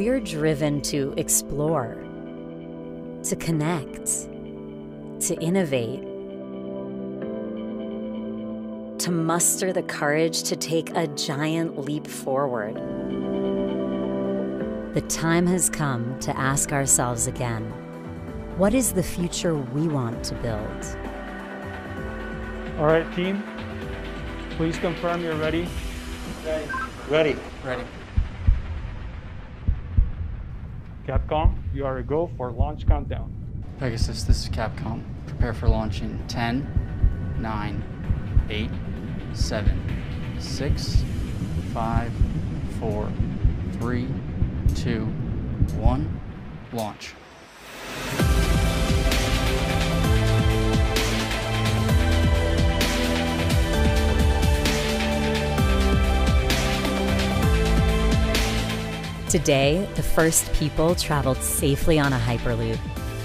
we're driven to explore, to connect, to innovate, to muster the courage to take a giant leap forward. The time has come to ask ourselves again what is the future we want to build? All right, team, please confirm you're ready. Ready. Ready. Capcom, you are a go for launch countdown. Pegasus, this is Capcom. Prepare for launch in 10, 9, 8, 7, 6, 5, 4, 3, 2, 1. Launch. Today, the first people traveled safely on a Hyperloop.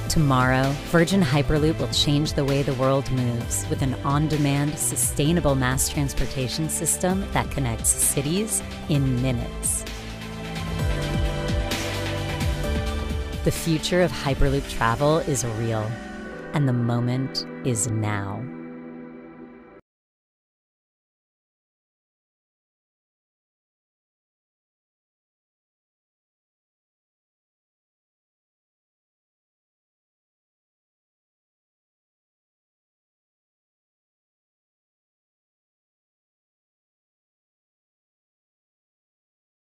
Tomorrow, Virgin Hyperloop will change the way the world moves with an on demand, sustainable mass transportation system that connects cities in minutes. The future of Hyperloop travel is real, and the moment is now.